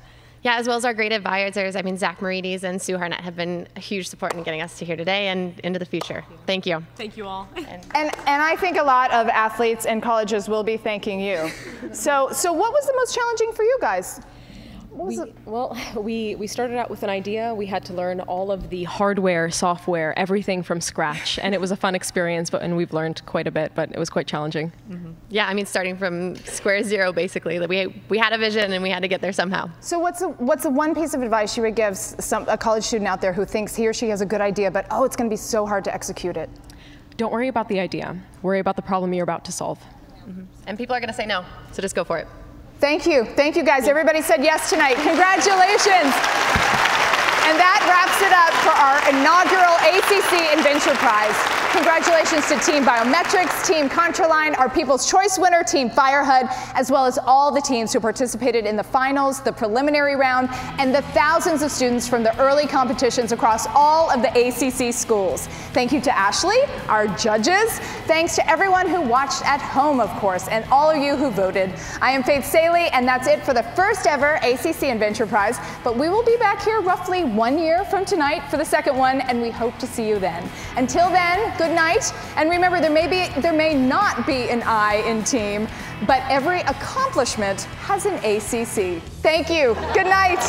yeah, as well as our great advisors. I mean, Zach Marides and Sue Harnett have been a huge support in getting us to here today and into the future. Thank you. Thank you all. and, and, and I think a lot of athletes and colleges will be thanking you. so, so what was the most challenging for you guys? We, well, we, we started out with an idea. We had to learn all of the hardware, software, everything from scratch. and it was a fun experience, but, and we've learned quite a bit, but it was quite challenging. Mm-hmm. Yeah, I mean, starting from square zero, basically. We, we had a vision and we had to get there somehow. So, what's, a, what's the one piece of advice you would give some, a college student out there who thinks he or she has a good idea, but oh, it's going to be so hard to execute it? Don't worry about the idea, worry about the problem you're about to solve. Mm-hmm. And people are going to say no, so just go for it. Thank you. Thank you, guys. Everybody said yes tonight. Congratulations. And that wraps it up for our inaugural ACC Inventure Prize. Congratulations to Team Biometrics, Team Contraline, our People's Choice winner, Team FireHUD, as well as all the teams who participated in the finals, the preliminary round, and the thousands of students from the early competitions across all of the ACC schools. Thank you to Ashley, our judges. Thanks to everyone who watched at home, of course, and all of you who voted. I am Faith Salie, and that's it for the first ever ACC Inventure Prize. But we will be back here roughly one year from tonight for the second one, and we hope to see you then. Until then, good night. And remember, there may be, there may not be an I in team, but every accomplishment has an ACC. Thank you. Good night.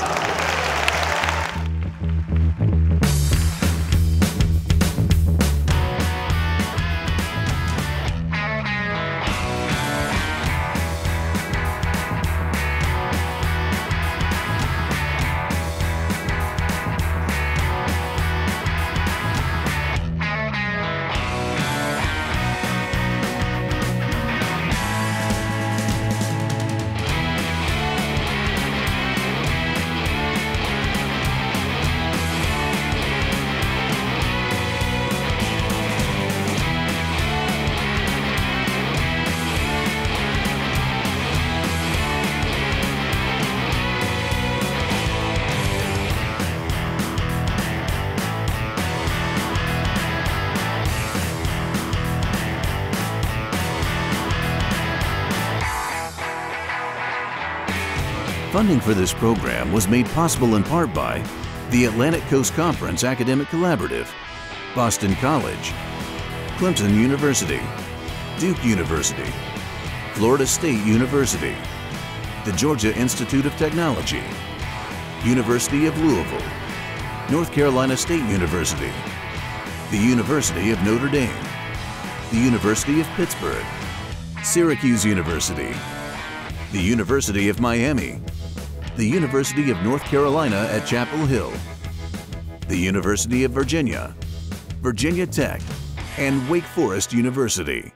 Funding for this program was made possible in part by the Atlantic Coast Conference Academic Collaborative, Boston College, Clemson University, Duke University, Florida State University, the Georgia Institute of Technology, University of Louisville, North Carolina State University, the University of Notre Dame, the University of Pittsburgh, Syracuse University, the University of Miami, the University of North Carolina at Chapel Hill, the University of Virginia, Virginia Tech, and Wake Forest University.